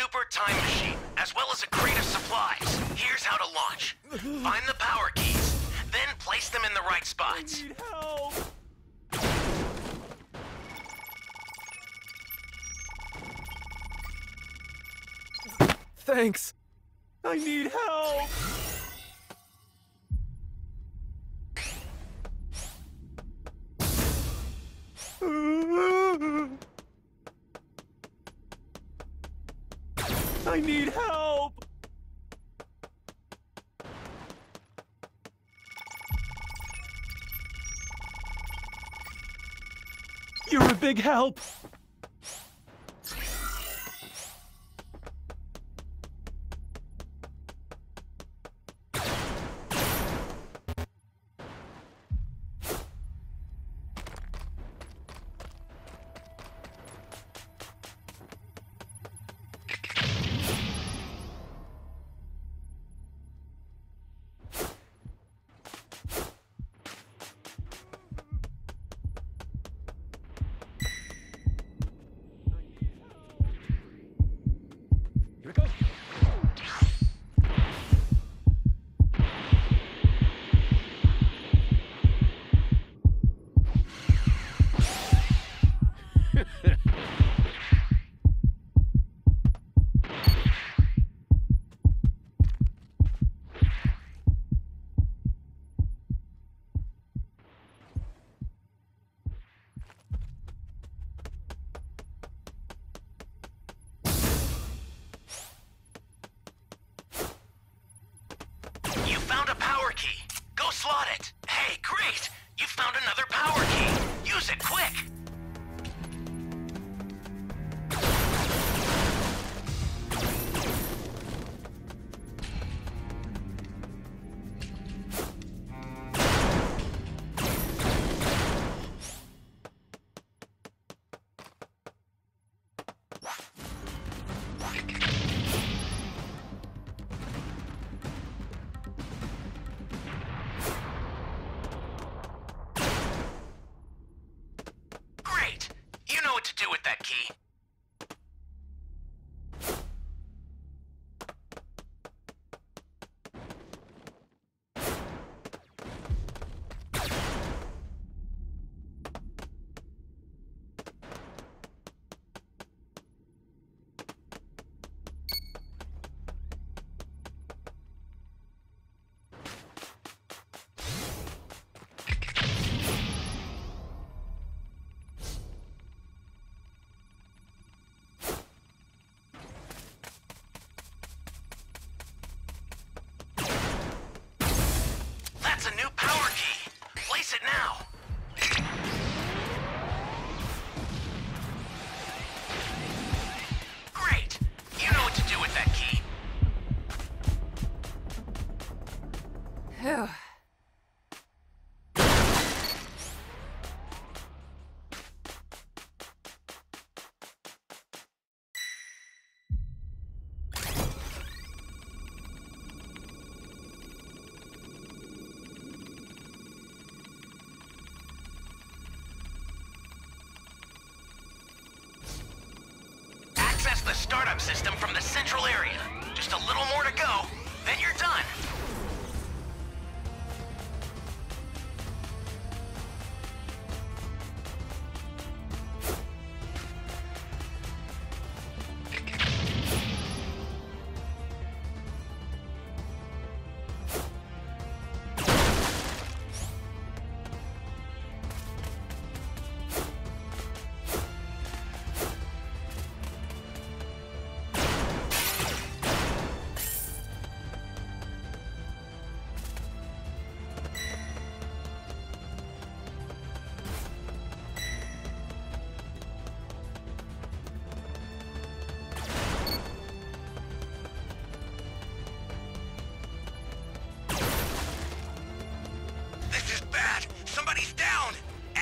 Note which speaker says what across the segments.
Speaker 1: Super time machine, as well as a crate of supplies. Here's how to launch. Find the power keys, then place them in the right spots.
Speaker 2: Thanks. I need help. I need help. You're a big help.
Speaker 1: Slot it. Hey, great! You found another power key. Use it quick. The startup system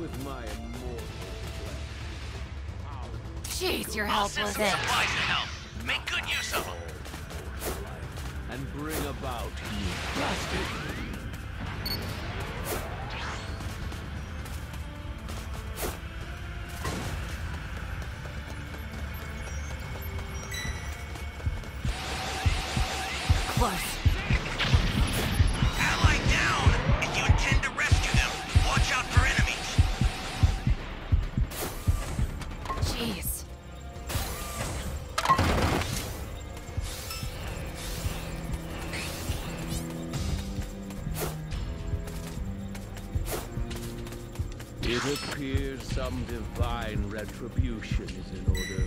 Speaker 3: With my immortal.
Speaker 4: Jeez, you're
Speaker 1: I'll send
Speaker 4: helpless.
Speaker 1: some supplies to help. Make good use of them.
Speaker 3: and bring about you bastard.
Speaker 4: Close.
Speaker 3: Appears some divine retribution is in order.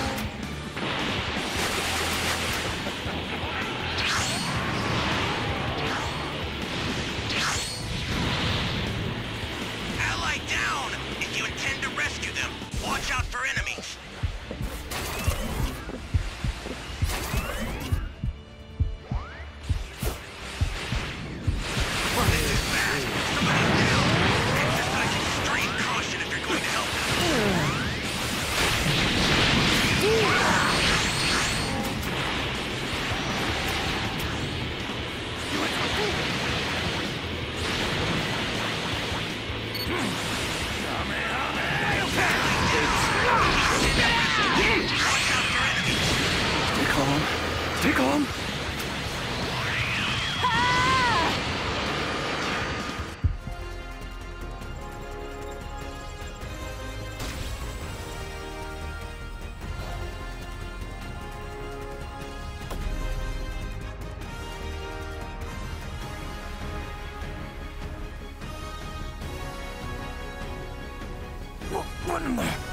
Speaker 2: What, what am I?